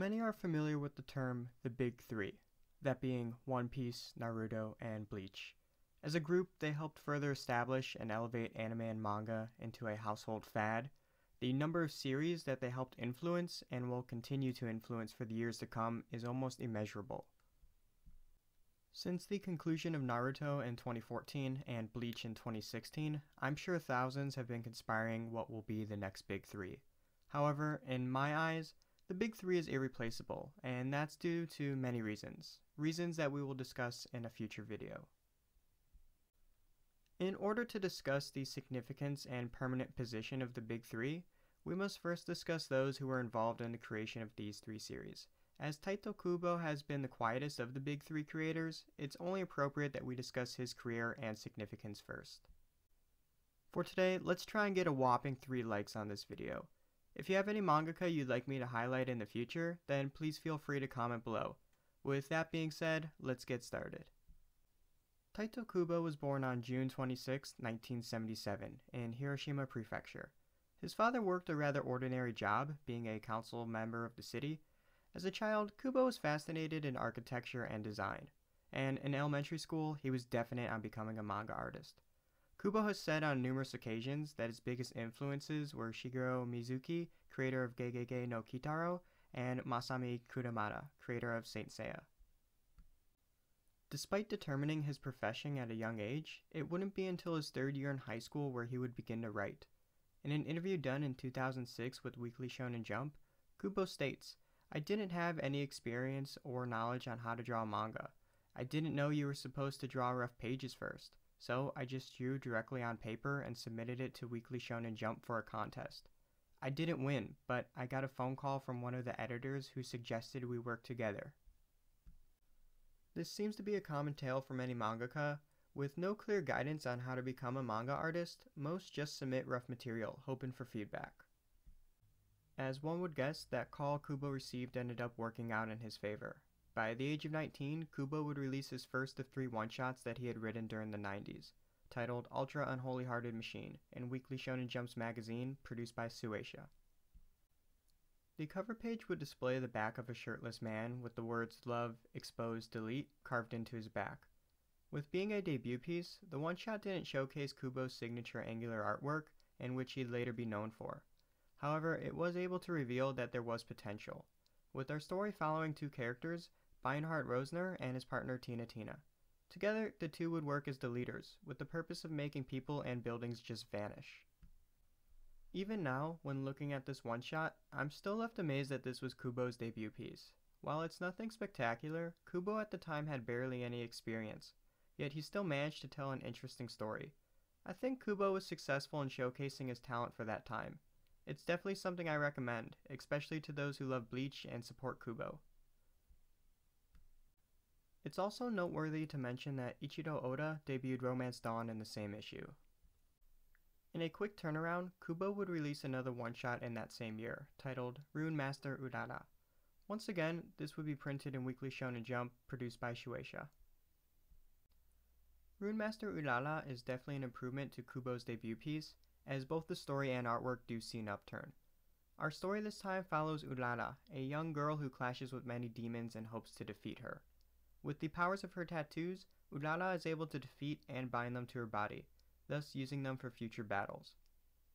Many are familiar with the term the Big Three, that being One Piece, Naruto, and Bleach. As a group, they helped further establish and elevate anime and manga into a household fad. The number of series that they helped influence and will continue to influence for the years to come is almost immeasurable. Since the conclusion of Naruto in 2014 and Bleach in 2016, I'm sure thousands have been conspiring what will be the next big three. However, in my eyes, the big three is irreplaceable, and that's due to many reasons, reasons that we will discuss in a future video. In order to discuss the significance and permanent position of the big three, we must first discuss those who were involved in the creation of these three series. As Tite Kubo has been the quietest of the big three creators, it's only appropriate that we discuss his career and significance first. For today, let's try and get a whopping 3 likes on this video. If you have any mangaka you'd like me to highlight in the future, then please feel free to comment below. With that being said, let's get started. Tite Kubo was born on June 26, 1977, in Hiroshima Prefecture. His father worked a rather ordinary job, being a council member of the city, as a child, Kubo was fascinated in architecture and design, and in elementary school, he was definite on becoming a manga artist. Kubo has said on numerous occasions that his biggest influences were Shigeru Mizuki, creator of Gegege no Kitaro, and Masami Kurumada, creator of Saint Seiya. Despite determining his profession at a young age, it wouldn't be until his third year in high school where he would begin to write. In an interview done in 2006 with Weekly Shonen Jump, Kubo states, I didn't have any experience or knowledge on how to draw manga. I didn't know you were supposed to draw rough pages first, so I just drew directly on paper and submitted it to Weekly Shonen Jump for a contest. I didn't win, but I got a phone call from one of the editors who suggested we work together. This seems to be a common tale for many mangaka. With no clear guidance on how to become a manga artist, most just submit rough material, hoping for feedback. As one would guess, that call Kubo received ended up working out in his favor. By the age of 19, Kubo would release his first of three one-shots that he had written during the 90s, titled Ultra Unholy Hearted Machine, in Weekly Shonen Jump's magazine, produced by Shueisha. The cover page would display the back of a shirtless man with the words Love, Expose, Delete carved into his back. With being a debut piece, the one shot didn't showcase Kubo's signature angular artwork, in which he'd later be known for. However, it was able to reveal that there was potential, with our story following two characters, Beinhard Rosner and his partner Tina Tina. Together, the two would work as the leaders, with the purpose of making people and buildings just vanish. Even now, when looking at this one shot, I'm still left amazed that this was Kubo's debut piece. While it's nothing spectacular, Kubo at the time had barely any experience, yet he still managed to tell an interesting story. I think Kubo was successful in showcasing his talent for that time, it's definitely something I recommend, especially to those who love Bleach and support Kubo. It's also noteworthy to mention that Eiichiro Oda debuted Romance Dawn in the same issue. In a quick turnaround, Kubo would release another one-shot in that same year, titled Rune Master Urara. Once again, this would be printed in Weekly Shonen Jump, produced by Shueisha. Rune Master Urara is definitely an improvement to Kubo's debut piece, as both the story and artwork do see an upturn. Our story this time follows Urara, a young girl who clashes with many demons and hopes to defeat her. With the powers of her tattoos, Urara is able to defeat and bind them to her body, thus using them for future battles.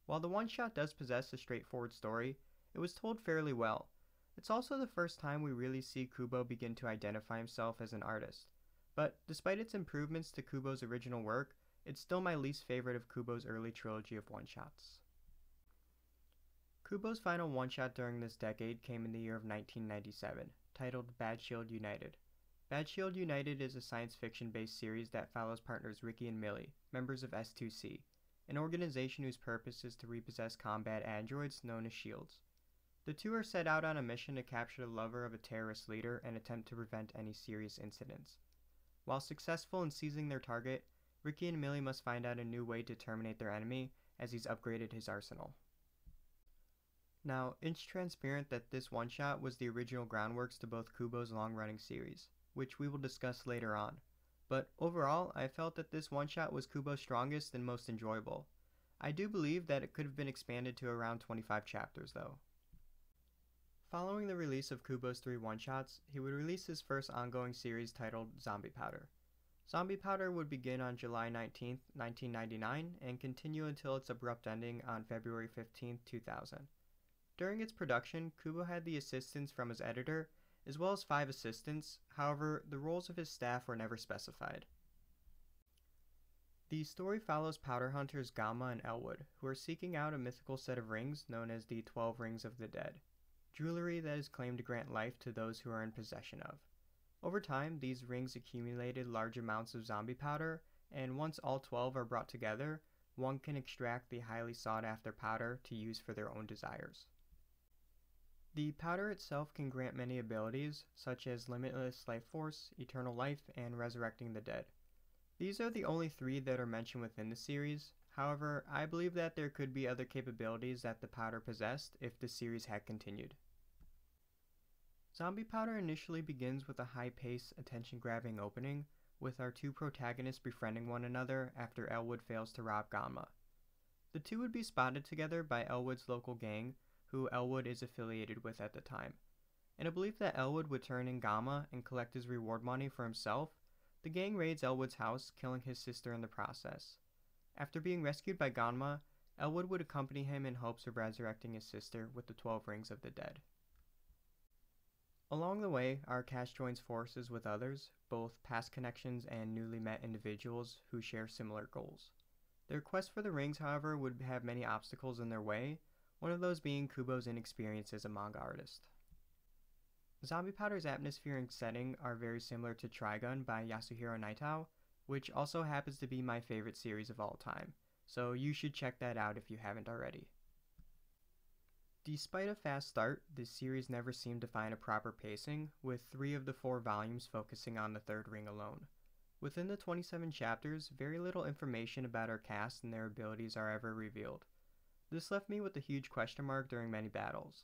While the one shot does possess a straightforward story, it was told fairly well. It's also the first time we really see Kubo begin to identify himself as an artist. But despite its improvements to Kubo's original work, it's still my least favorite of Kubo's early trilogy of one-shots. Kubo's final one-shot during this decade came in the year of 1997, titled Bad Shield United. Bad Shield United is a science fiction based series that follows partners Ricky and Millie, members of S2C, an organization whose purpose is to repossess combat androids known as shields. The two are set out on a mission to capture the lover of a terrorist leader and attempt to prevent any serious incidents. While successful in seizing their target, Ricky and Millie must find out a new way to terminate their enemy as he's upgraded his arsenal. Now, it's transparent that this one shot was the original groundworks to both Kubo's long running series, which we will discuss later on. But overall, I felt that this one shot was Kubo's strongest and most enjoyable. I do believe that it could have been expanded to around 25 chapters though. Following the release of Kubo's three one shots, he would release his first ongoing series titled Zombie Powder. Zombie Powder would begin on July 19, 1999, and continue until its abrupt ending on February 15, 2000. During its production, Kubo had the assistance from his editor, as well as five assistants, however, the roles of his staff were never specified. The story follows powder hunters Ganma and Elwood, who are seeking out a mythical set of rings known as the Twelve Rings of the Dead, jewelry that is claimed to grant life to those who are in possession of. Over time, these rings accumulated large amounts of zombie powder, and once all 12 are brought together, one can extract the highly sought after powder to use for their own desires. The powder itself can grant many abilities, such as limitless life force, eternal life, and resurrecting the dead. These are the only three that are mentioned within the series, however, I believe that there could be other capabilities that the powder possessed if the series had continued. Zombie Powder initially begins with a high paced, attention grabbing opening, with our two protagonists befriending one another after Elwood fails to rob Ganma. The two would be spotted together by Elwood's local gang, who Elwood is affiliated with at the time. In a belief that Elwood would turn in Ganma and collect his reward money for himself, the gang raids Elwood's house, killing his sister in the process. After being rescued by Ganma, Elwood would accompany him in hopes of resurrecting his sister with the 12 rings of the dead. Along the way, our cast joins forces with others, both past connections and newly met individuals who share similar goals. Their quest for the rings, however, would have many obstacles in their way, one of those being Kubo's inexperience as a manga artist. Zombie Powder's atmosphere and setting are very similar to Trigun by Yasuhiro Nightow, which also happens to be my favorite series of all time, so you should check that out if you haven't already. Despite a fast start, this series never seemed to find a proper pacing, with three of the four volumes focusing on the third ring alone. Within the 27 chapters, very little information about our cast and their abilities are ever revealed. This left me with a huge question mark during many battles.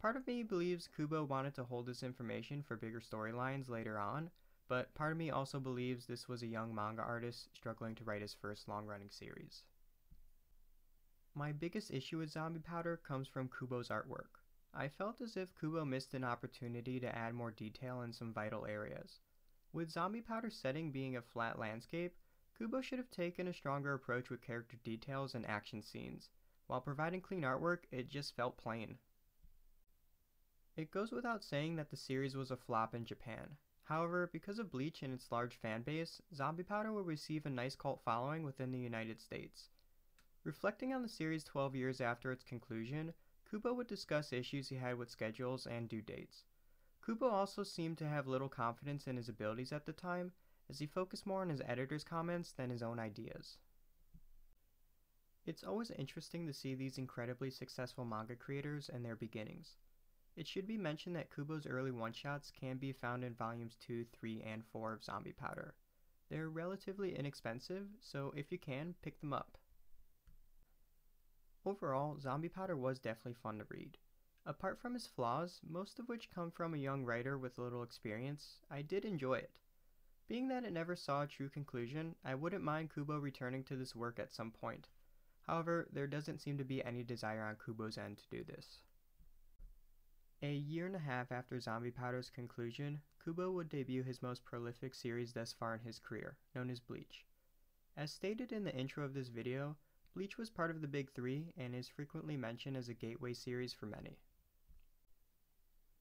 Part of me believes Kubo wanted to hold this information for bigger storylines later on, but part of me also believes this was a young manga artist struggling to write his first long running series. My biggest issue with Zombie Powder comes from Kubo's artwork. I felt as if Kubo missed an opportunity to add more detail in some vital areas. With Zombie Powder's setting being a flat landscape, Kubo should have taken a stronger approach with character details and action scenes. While providing clean artwork, it just felt plain. It goes without saying that the series was a flop in Japan. However, because of Bleach and its large fan base, Zombie Powder will receive a nice cult following within the United States. Reflecting on the series 12 years after its conclusion, Kubo would discuss issues he had with schedules and due dates. Kubo also seemed to have little confidence in his abilities at the time, as he focused more on his editor's comments than his own ideas. It's always interesting to see these incredibly successful manga creators and their beginnings. It should be mentioned that Kubo's early one shots can be found in volumes 2, 3, and 4 of Zombie Powder. They're relatively inexpensive, so if you can, pick them up. Overall, Zombie Powder was definitely fun to read. Apart from his flaws, most of which come from a young writer with little experience, I did enjoy it. Being that it never saw a true conclusion, I wouldn't mind Kubo returning to this work at some point. However, there doesn't seem to be any desire on Kubo's end to do this. A year and a half after Zombie Powder's conclusion, Kubo would debut his most prolific series thus far in his career, known as Bleach. As stated in the intro of this video, Bleach was part of the Big Three and is frequently mentioned as a gateway series for many.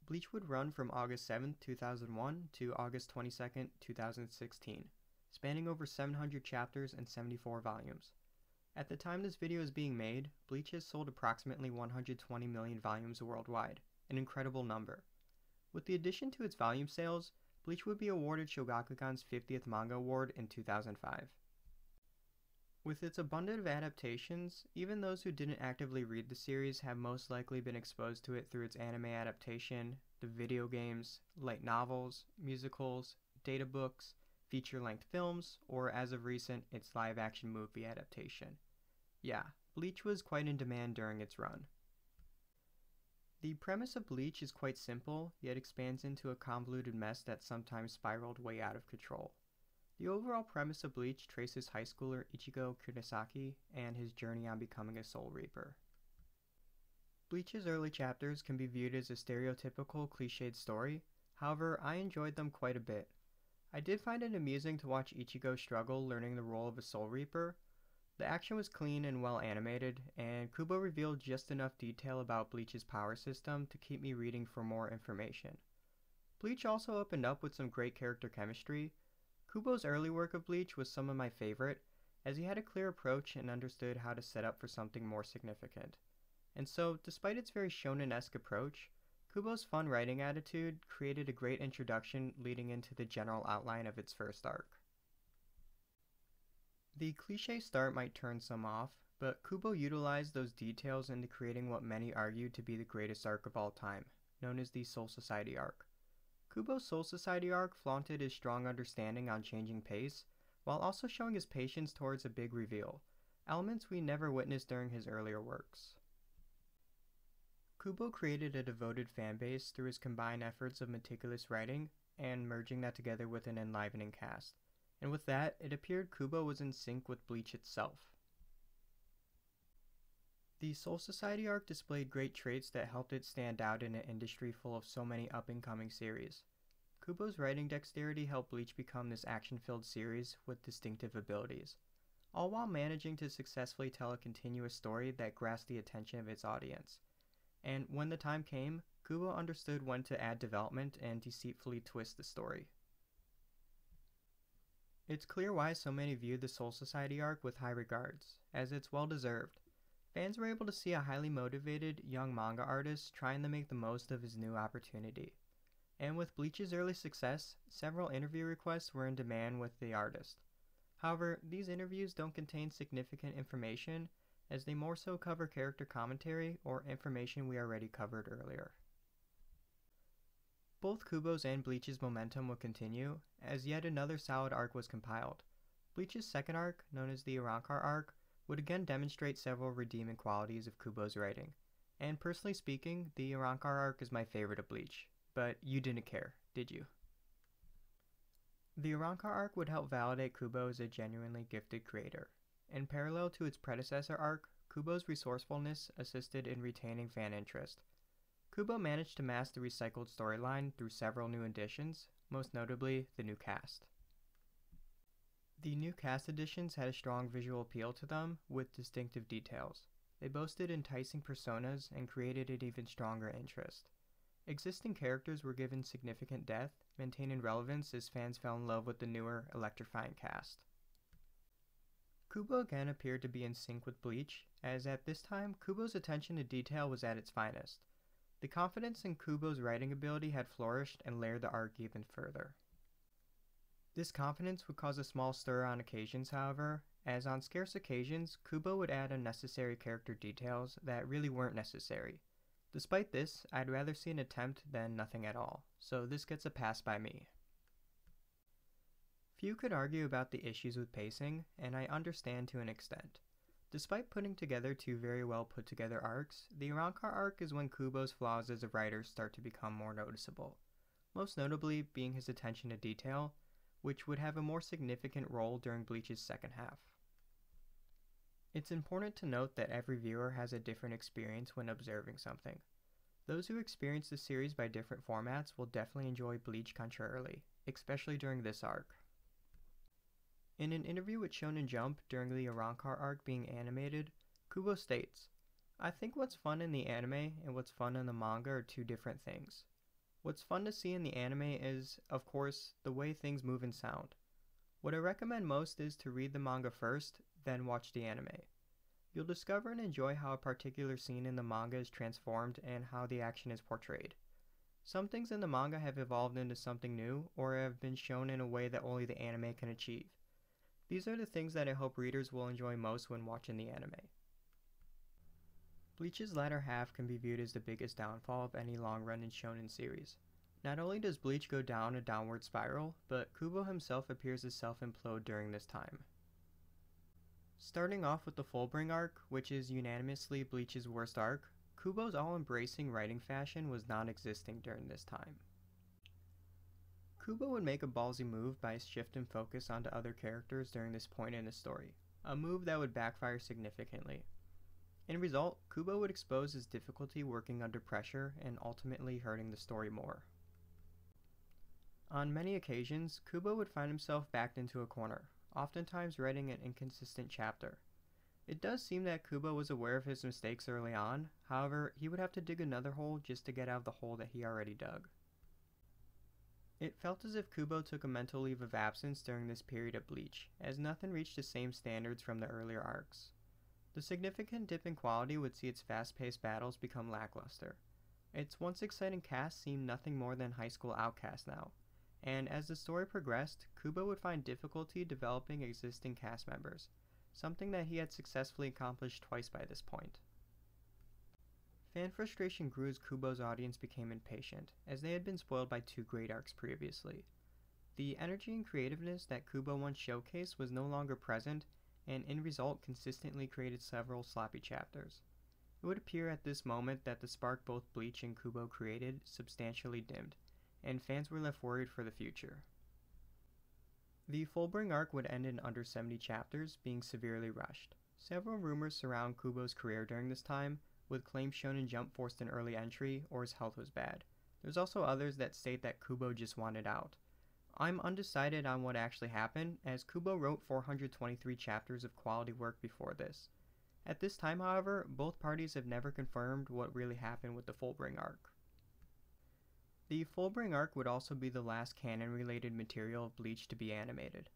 Bleach would run from August 7, 2001 to August 22, 2016, spanning over 700 chapters and 74 volumes. At the time this video is being made, Bleach has sold approximately 120 million volumes worldwide, an incredible number. With the addition to its volume sales, Bleach would be awarded Shogakukan's 50th Manga Award in 2005. With its abundant of adaptations, even those who didn't actively read the series have most likely been exposed to it through its anime adaptation, the video games, light novels, musicals, data books, feature length films, or as of recent, its live action movie adaptation. Yeah, Bleach was quite in demand during its run. The premise of Bleach is quite simple, yet expands into a convoluted mess that sometimes spiraled way out of control. The overall premise of Bleach traces high schooler Ichigo Kurosaki and his journey on becoming a Soul Reaper. Bleach's early chapters can be viewed as a stereotypical cliched story, however, I enjoyed them quite a bit. I did find it amusing to watch Ichigo struggle learning the role of a Soul Reaper. The action was clean and well animated, and Kubo revealed just enough detail about Bleach's power system to keep me reading for more information. Bleach also opened up with some great character chemistry. Kubo's early work of Bleach was some of my favorite, as he had a clear approach and understood how to set up for something more significant. And so, despite its very shonen esque approach, Kubo's fun writing attitude created a great introduction leading into the general outline of its first arc. The cliche start might turn some off, but Kubo utilized those details into creating what many argue to be the greatest arc of all time, known as the Soul Society arc. Kubo's Soul Society arc flaunted his strong understanding on changing pace, while also showing his patience towards a big reveal, elements we never witnessed during his earlier works. Kubo created a devoted fanbase through his combined efforts of meticulous writing and merging that together with an enlivening cast. And with that, it appeared Kubo was in sync with Bleach itself. The Soul Society arc displayed great traits that helped it stand out in an industry full of so many up and coming series. Kubo's writing dexterity helped Bleach become this action filled series with distinctive abilities, all while managing to successfully tell a continuous story that grasped the attention of its audience and when the time came, Kubo understood when to add development and deceitfully twist the story. It's clear why so many viewed the Soul Society arc with high regards, as it's well deserved. Fans were able to see a highly motivated young manga artist trying to make the most of his new opportunity. And with Bleach's early success, several interview requests were in demand with the artist. However, these interviews don't contain significant information as they more so cover character commentary or information we already covered earlier. Both Kubo's and Bleach's momentum would continue, as yet another solid arc was compiled. Bleach's second arc, known as the Arrancar arc, would again demonstrate several redeeming qualities of Kubo's writing. And personally speaking, the Arrancar arc is my favorite of Bleach, but you didn't care, did you? The Arrancar arc would help validate Kubo as a genuinely gifted creator, in parallel to its predecessor arc, Kubo's resourcefulness assisted in retaining fan interest. Kubo managed to mask the recycled storyline through several new additions, most notably the new cast. The new cast additions had a strong visual appeal to them with distinctive details. They boasted enticing personas and created an even stronger interest. Existing characters were given significant depth, maintaining relevance as fans fell in love with the newer, electrifying cast. Kubo again appeared to be in sync with Bleach, as at this time, Kubo's attention to detail was at its finest. The confidence in Kubo's writing ability had flourished and layered the arc even further. This confidence would cause a small stir on occasions, however, as on scarce occasions, Kubo would add unnecessary character details that really weren't necessary. Despite this, I'd rather see an attempt than nothing at all, so this gets a pass by me. Few could argue about the issues with pacing, and I understand to an extent. Despite putting together two very well put together arcs, the Arrancar arc is when Kubo's flaws as a writer start to become more noticeable, most notably being his attention to detail, which would have a more significant role during Bleach's second half. It's important to note that every viewer has a different experience when observing something. Those who experience the series by different formats will definitely enjoy Bleach contrarily, especially during this arc. In an interview with Shonen Jump during the Arrancar arc being animated, Kubo states, I think what's fun in the anime and what's fun in the manga are two different things. What's fun to see in the anime is, of course, the way things move and sound. What I recommend most is to read the manga first, then watch the anime. You'll discover and enjoy how a particular scene in the manga is transformed and how the action is portrayed. Some things in the manga have evolved into something new or have been shown in a way that only the anime can achieve. These are the things that I hope readers will enjoy most when watching the anime. Bleach's latter half can be viewed as the biggest downfall of any long run in shonen series. Not only does Bleach go down a downward spiral, but Kubo himself appears to self implode during this time. Starting off with the Fullbring arc, which is unanimously Bleach's worst arc, Kubo's all embracing writing fashion was non existing during this time. Kubo would make a ballsy move by shifting focus onto other characters during this point in the story, a move that would backfire significantly. In result, Kubo would expose his difficulty working under pressure and ultimately hurting the story more. On many occasions, Kubo would find himself backed into a corner, oftentimes writing an inconsistent chapter. It does seem that Kubo was aware of his mistakes early on, however, he would have to dig another hole just to get out of the hole that he already dug. It felt as if Kubo took a mental leave of absence during this period of Bleach, as nothing reached the same standards from the earlier arcs. The significant dip in quality would see its fast paced battles become lackluster. Its once exciting cast seemed nothing more than high school outcasts now, and as the story progressed, Kubo would find difficulty developing existing cast members, something that he had successfully accomplished twice by this point. Fan frustration grew as Kubo's audience became impatient, as they had been spoiled by two great arcs previously. The energy and creativeness that Kubo once showcased was no longer present, and in result consistently created several sloppy chapters. It would appear at this moment that the spark both Bleach and Kubo created substantially dimmed, and fans were left worried for the future. The Fullbring arc would end in under 70 chapters, being severely rushed. Several rumors surround Kubo's career during this time, with claims Shonen Jump forced an early entry or his health was bad. There's also others that state that Kubo just wanted out. I'm undecided on what actually happened, as Kubo wrote 423 chapters of quality work before this. At this time, however, both parties have never confirmed what really happened with the Fullbring arc. The Fullbring arc would also be the last canon related material of Bleach to be animated.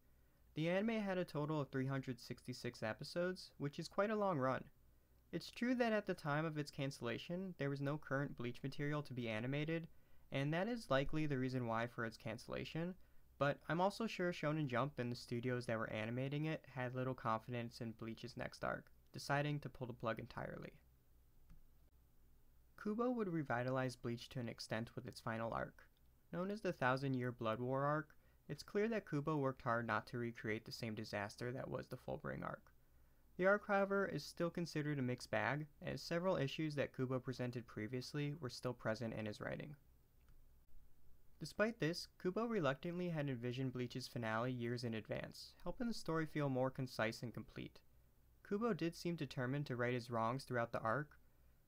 The anime had a total of 366 episodes, which is quite a long run. It's true that at the time of its cancellation, there was no current Bleach material to be animated, and that is likely the reason why for its cancellation, but I'm also sure Shonen Jump and the studios that were animating it had little confidence in Bleach's next arc, deciding to pull the plug entirely. Kubo would revitalize Bleach to an extent with its final arc. Known as the Thousand Year Blood War arc, it's clear that Kubo worked hard not to recreate the same disaster that was the Fullbring arc. The arc, however, is still considered a mixed bag, as several issues that Kubo presented previously were still present in his writing. Despite this, Kubo reluctantly had envisioned Bleach's finale years in advance, helping the story feel more concise and complete. Kubo did seem determined to right his wrongs throughout the arc.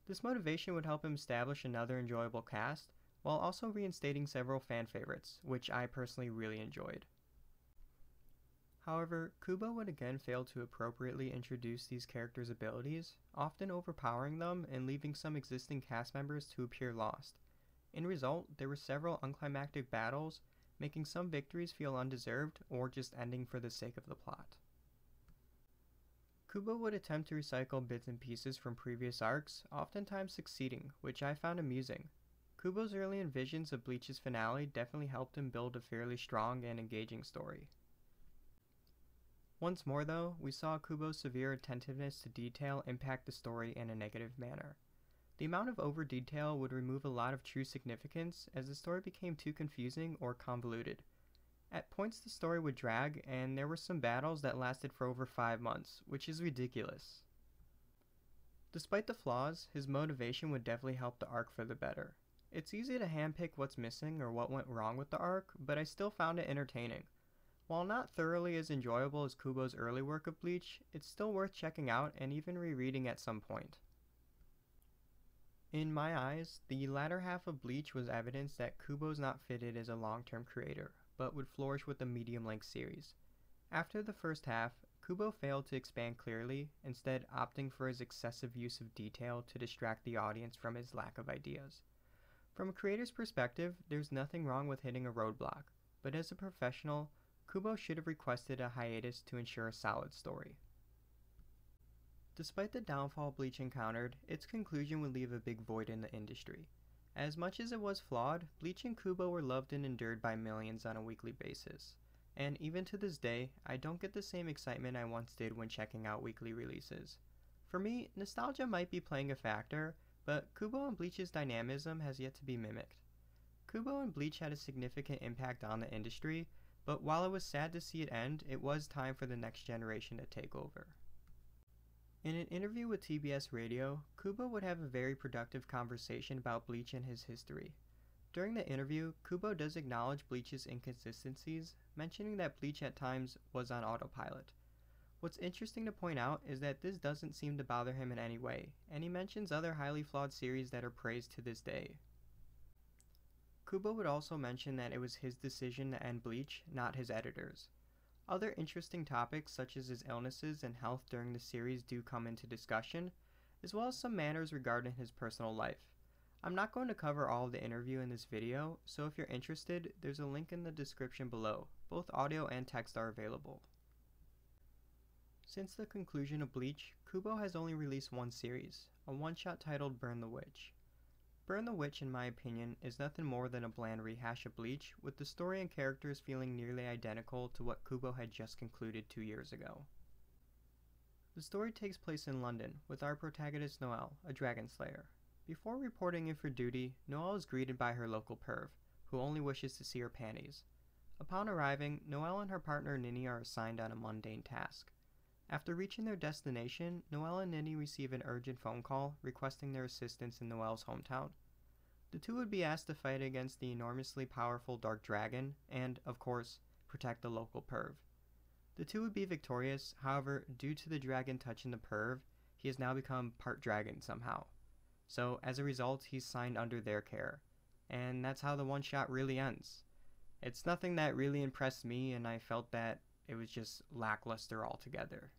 This motivation would help him establish another enjoyable cast, while also reinstating several fan favorites, which I personally really enjoyed. However, Kubo would again fail to appropriately introduce these characters' abilities, often overpowering them and leaving some existing cast members to appear lost. In result, there were several unclimactic battles, making some victories feel undeserved or just ending for the sake of the plot. Kubo would attempt to recycle bits and pieces from previous arcs, oftentimes succeeding, which I found amusing. Kubo's early visions of Bleach's finale definitely helped him build a fairly strong and engaging story. Once more, though, we saw Kubo's severe attentiveness to detail impact the story in a negative manner. The amount of over detail would remove a lot of true significance as the story became too confusing or convoluted. At points, the story would drag, and there were some battles that lasted for over five months, which is ridiculous. Despite the flaws, his motivation would definitely help the arc for the better. It's easy to handpick what's missing or what went wrong with the arc, but I still found it entertaining. While not thoroughly as enjoyable as Kubo's early work of Bleach, it's still worth checking out and even rereading at some point. In my eyes, the latter half of Bleach was evidence that Kubo's not fitted as a long term creator, but would flourish with a medium length series. After the first half, Kubo failed to expand clearly, instead, opting for his excessive use of detail to distract the audience from his lack of ideas. From a creator's perspective, there's nothing wrong with hitting a roadblock, but as a professional, Kubo should have requested a hiatus to ensure a solid story. Despite the downfall Bleach encountered, its conclusion would leave a big void in the industry. As much as it was flawed, Bleach and Kubo were loved and endured by millions on a weekly basis. And even to this day, I don't get the same excitement I once did when checking out weekly releases. For me, nostalgia might be playing a factor, but Kubo and Bleach's dynamism has yet to be mimicked. Kubo and Bleach had a significant impact on the industry, but while it was sad to see it end, it was time for the next generation to take over. In an interview with TBS Radio, Kubo would have a very productive conversation about Bleach and his history. During the interview, Kubo does acknowledge Bleach's inconsistencies, mentioning that Bleach at times was on autopilot. What's interesting to point out is that this doesn't seem to bother him in any way, and he mentions other highly flawed series that are praised to this day. Kubo would also mention that it was his decision to end Bleach, not his editor's. Other interesting topics such as his illnesses and health during the series do come into discussion, as well as some matters regarding his personal life. I'm not going to cover all of the interview in this video, so if you're interested, there's a link in the description below. Both audio and text are available. Since the conclusion of Bleach, Kubo has only released one series, a one-shot titled Burn the Witch. Burn the Witch, in my opinion, is nothing more than a bland rehash of Bleach, with the story and characters feeling nearly identical to what Kubo had just concluded two years ago. The story takes place in London, with our protagonist Noelle, a dragon slayer. Before reporting in for duty, Noelle is greeted by her local perv, who only wishes to see her panties. Upon arriving, Noelle and her partner Ninny are assigned on a mundane task. After reaching their destination, Noelle and Ninny receive an urgent phone call requesting their assistance in Noelle's hometown. The two would be asked to fight against the enormously powerful Dark Dragon and, of course, protect the local perv. The two would be victorious, however, due to the dragon touching the perv, he has now become part dragon somehow. So, as a result, he's signed under their care. And that's how the one shot really ends. It's nothing that really impressed me, and I felt that it was just lackluster altogether.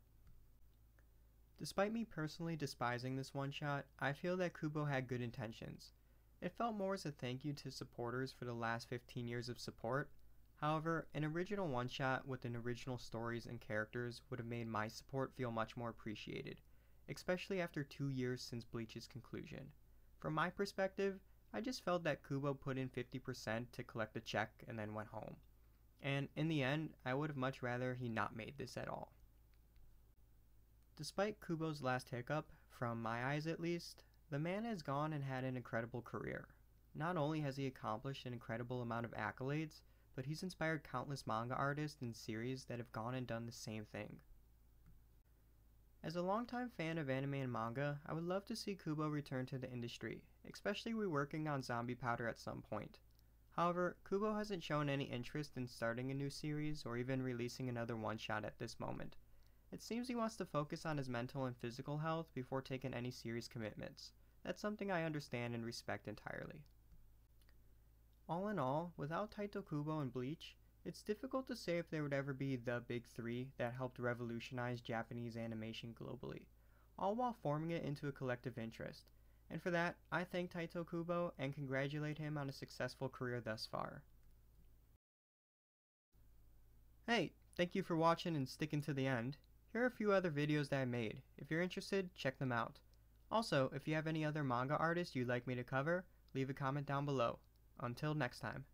Despite me personally despising this one shot, I feel that Kubo had good intentions. It felt more as a thank you to supporters for the last 15 years of support. However, an original one shot with an original stories and characters would have made my support feel much more appreciated, especially after two years since Bleach's conclusion. From my perspective, I just felt that Kubo put in 50% to collect the check and then went home. And in the end, I would have much rather he not made this at all. Despite Kubo's last hiccup, from my eyes at least, the man has gone and had an incredible career. Not only has he accomplished an incredible amount of accolades, but he's inspired countless manga artists and series that have gone and done the same thing. As a longtime fan of anime and manga, I would love to see Kubo return to the industry, especially reworking on Zombie Powder at some point. However, Kubo hasn't shown any interest in starting a new series or even releasing another one shot at this moment. It seems he wants to focus on his mental and physical health before taking any serious commitments. That's something I understand and respect entirely. All in all, without Tite Kubo and Bleach, it's difficult to say if there would ever be the big three that helped revolutionize Japanese animation globally, all while forming it into a collective interest. And for that, I thank Tite Kubo and congratulate him on a successful career thus far. Hey, thank you for watching and sticking to the end. Here are a few other videos that I made. If you're interested, check them out. Also, if you have any other manga artists you'd like me to cover, leave a comment down below. Until next time.